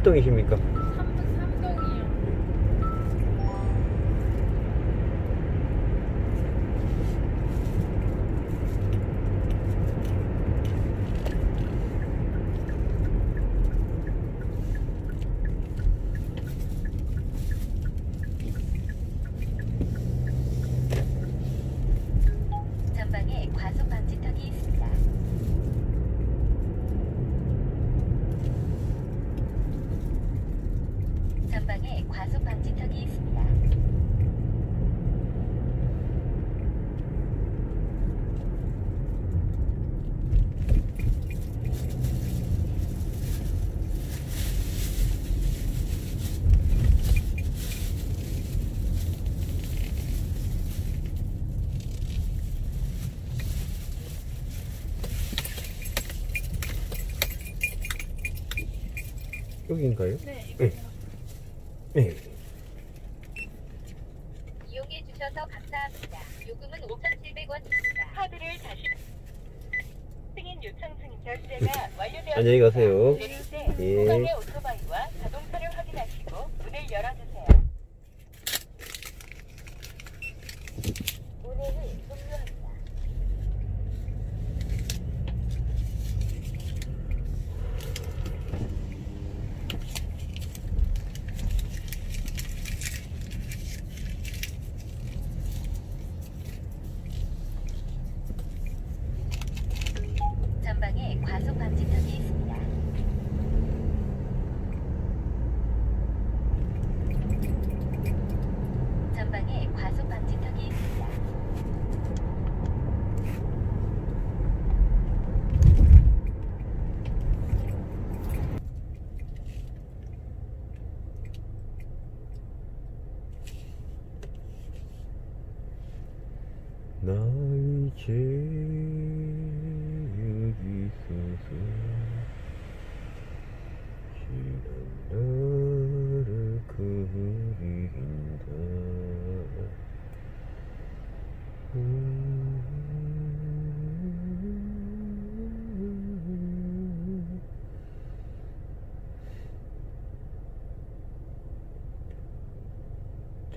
몇 동이십니까? 3, 3동이요. 전방에 과속 방지턱이 있습니다. 전방에 과속 방지턱이 있습니다. 여기인가요? 네, 네. 이거요. 네. 이용해 주셔서 감사합니다. 요금은 5,700원입니다. 카드를 다시 승인 요청 승인 결제가 완료되었습니다. 안녕히 가세요. 내릴 때 예. 후방의 오토바이와 자동차를 확인하시고 문을 열어주세요. 운행을 종료합니다. 전방에 과속 방지턱이 있습니다. 전방에 과속 방지턱이 있습니다. 나 이제 여기 서서 지난 나를 그린다 음.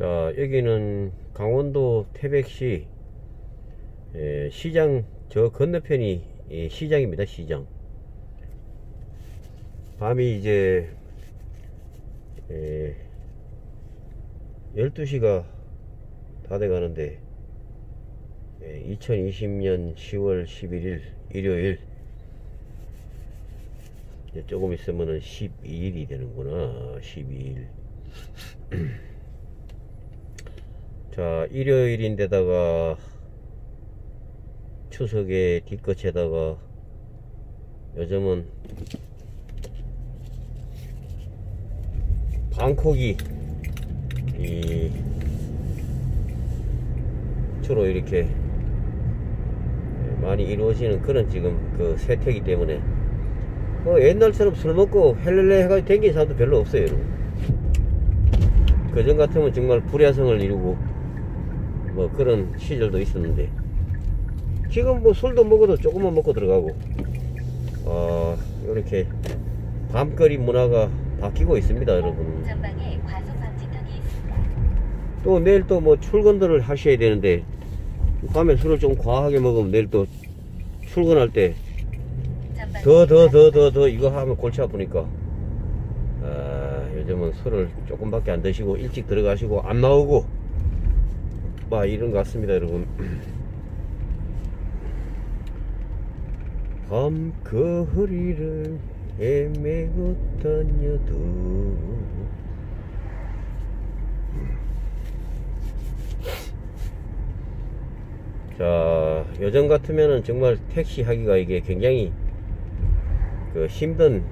자 여기는 강원도 태백시 예, 시장 저 건너편이 예, 시장입니다 시장. 밤이 이제 예, 12시가 다 돼가는데 예, 2020년 10월 11일 일요일. 조금 있으면은 12일이 되는구나 12일 자 일요일인데다가 추석에 뒤끝에다가 요즘은 방콕이 이 주로 이렇게 많이 이루어지는 그런 지금 그 세태이기 때문에 뭐 옛날처럼 술 먹고 헬렐레 해가지고 댕긴 사람도 별로 없어요 여러분. 그전 같으면 정말 불야성을 이루고 뭐 그런 시절도 있었는데. 지금 뭐 술도 먹어도 조금만 먹고 들어가고 어 이렇게 밤거리 문화가 바뀌고 있습니다 여러분. 또 내일 또 뭐 출근들을 하셔야 되는데 밤에 술을 좀 과하게 먹으면 내일 또 출근할 때 더 더 더 더 더 이거 하면 골치 아프니까. 아, 요즘은 술을 조금밖에 안 드시고 일찍 들어가시고 안 나오고 막 이런 것 같습니다 여러분. 밤 거리를 헤매고 다녀도 자 요즘 같으면은 정말 택시 하기가 이게 굉장히 그 힘든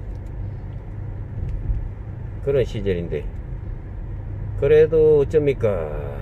그런 시절인데. 그래도 어쩝니까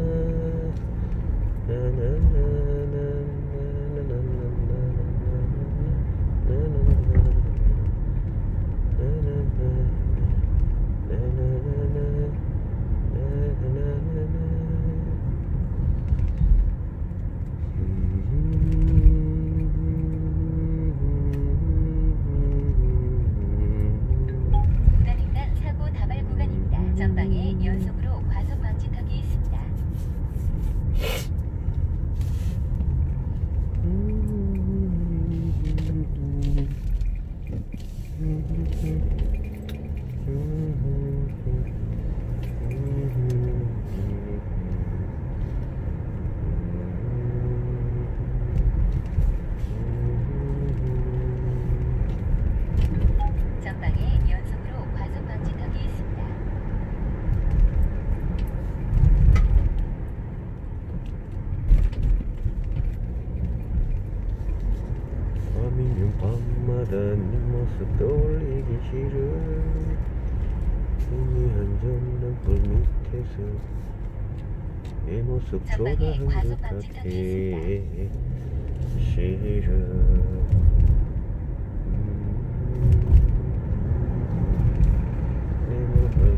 Mm-hmm. 모습 떠올리기 싫어 희미한 정랑불 밑에서 내 모습 과속 것 같아. 싫어. 음, 내 맘을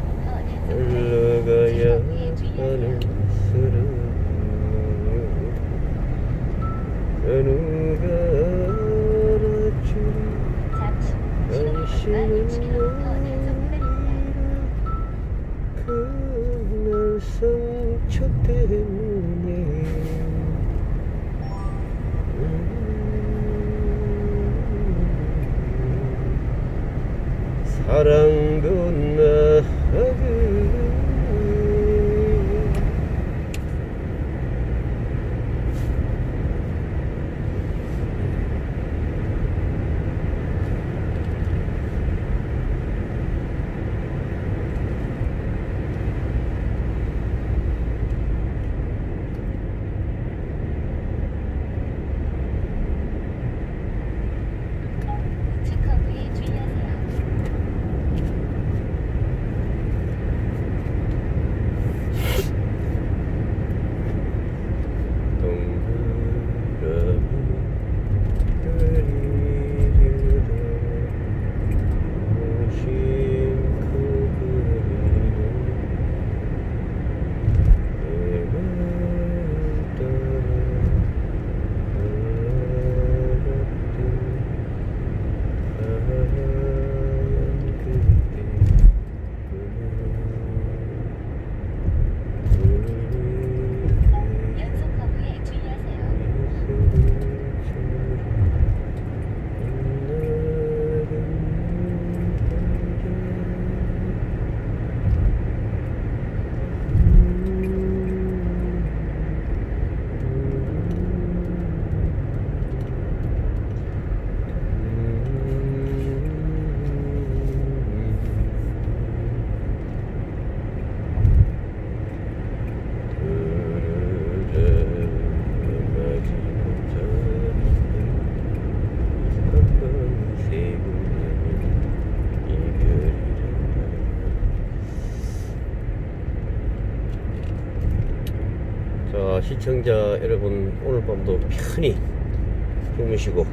Ölgaya hanım sürüyor Önüme açılır Karşıma 시청자 여러분 오늘 밤도 편히 주무시고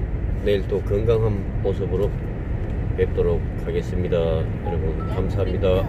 내일 또 건강한 모습으로 뵙도록 하겠습니다. 여러분 감사합니다